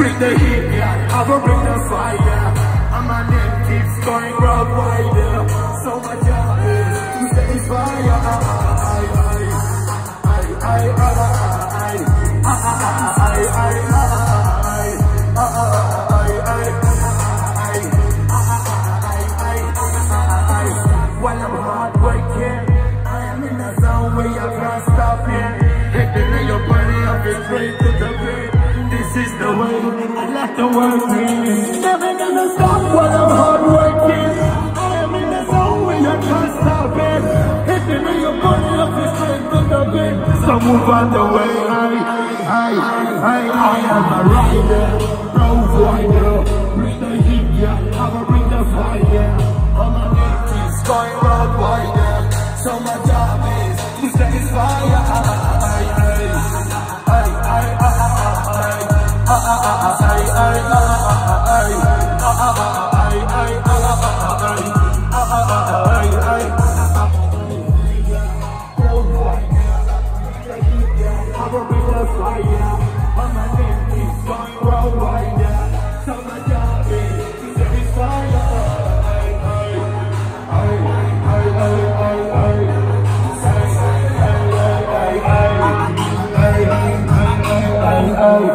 Bring the heat, yeah, I will bring the fire. And my name keeps going worldwide. So my job is to satisfy. I, I, I, I, I, I, I, I, While I'm hard working, I am in a zone where you can't stop it. Hitting in your body, I feel straight to the beat. This is the way I like to work it. Never gonna stop while I'm hard working. I am in a zone where you can't stop it. Hitting in your body, I feel straight to the beat. So move on the way, I, I, I, I am a rider, road rider. Bring the heat, yeah, I bring the fire. My name is going worldwide, yeah. So my job I'm a big fire, I'm a